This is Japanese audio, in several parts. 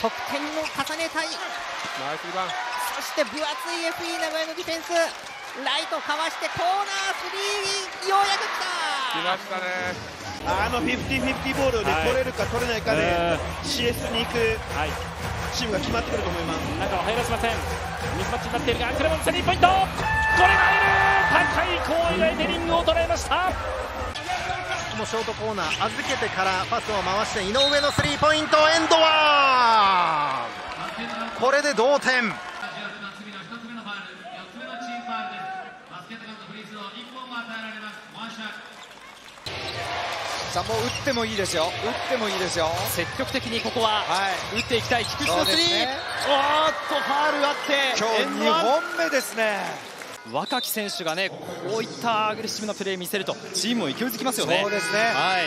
得点を重ねたい。ナイスリバウンそして分厚い FE 名古屋のディフェンス。ライトかわしてコーナースリーようやく来ましたね。あの50-50ボールを、ねはい。取れるか取れないかで、え CS に行くはい。チームが決まってくると思います。中は入らせません。ミスマッチになっているがクレモンスリーポイント。これが入る高い高位がエテリングを捉えましたもうショートコーナー預けてからパスを回して井上のスリーポイントエンドワン。これで同点。さあもう打ってもいいですよ。打ってもいいですよ。積極的にここははい。打っていきたい。菊池のスリー、そうですね。おーっとファールあって今日2エンドワン本目ですね若き選手がねこういったアグレッシブなプレー見せるとチームも勢いづきますよね。そうですね。はい。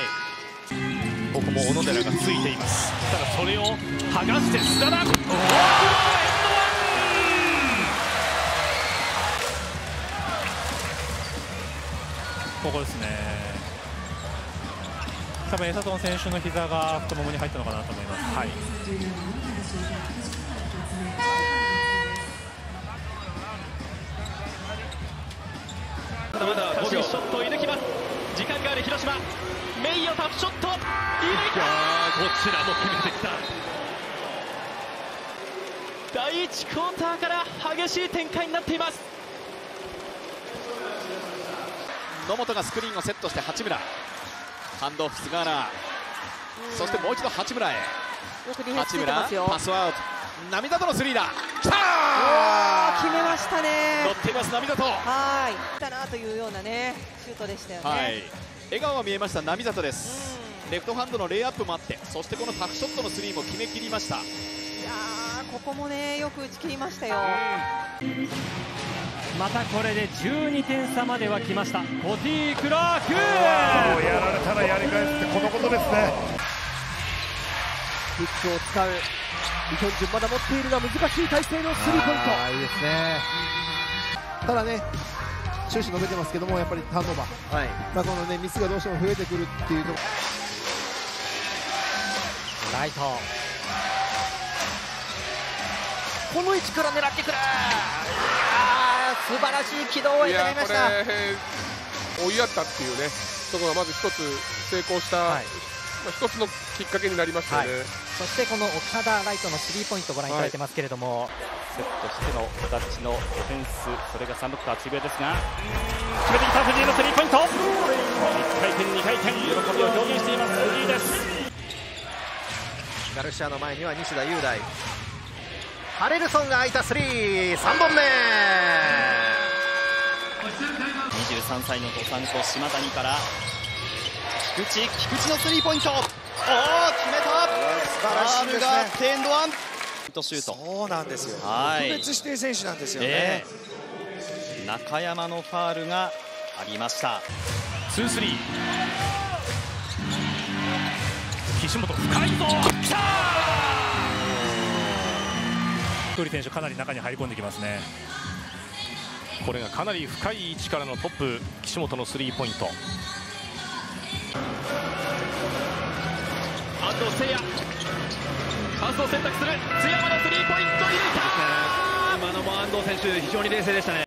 ここも小野寺がついています。ただそれを剥がして須田。だおーエンドワンここですね。多分エサトン選手の膝が太ももに入ったのかなと思います。はい。ショットを射抜きます。時間がある広島。メイヨタフショット。射抜いたこちらも決めてきた。第1クォーターから激しい展開になっています。野本がスクリーンをセットして八村。ハンドオフ菅原。そしてもう一度八村へ。八村パスアウト涙とのスリーだ。きた決めましたね。乗っています涙とはい。来たなというようなねシュートでしたよね、はい、笑顔が見えました並里です、レフトハンドのレイアップもあってそしてこのタフショットのスリーも決めきりました。いやーここもねよく打ち切りましたよ、またこれで12点差までは来ました。コティ・クラーク。やられたらやり返すってこのことですね。フックを使うイ・ヒョンジュンまだ持っているが難しい体勢のスリーポイント。いいですね。ただね終始述べてますけどもやっぱりターンオーバー、はい。まあ、このねミスがどうしても増えてくるっていうとライト。この位置から狙ってくる。素晴らしい軌道をい選びました。れ追いやったっていうねところがまず一つ成功した、はい。まあ、一つのきっかけになりましたよね、そしてこの岡田ライトのスリーポイントご覧いただいてますけれども、セットしての形のディフェンスそれがサンロッカーつぶやですが決めてきた藤井のスリーポイント。1回転2回転喜びを表現しています。藤井です。ガルシアの前には西田雄大。ハレルソンが空いたスリー3本目。23歳のドサンコ島谷から。菊池菊池のスリーポイントおお決めた。素晴らしいですね。ファウルがあってエンドワン。シュートそうなんですよ。はい。特別指定選手なんですよね、ええ。中山のファールがありました。ツースリー。岸本深いぞ。来た。選手かなり中に入り込んできますね。これがかなり深い位置からのトップ岸本のスリーポイント安藤誓哉パスを選択する。津山のスリーポイント入れた。今のも安藤選手非常に冷静でしたね。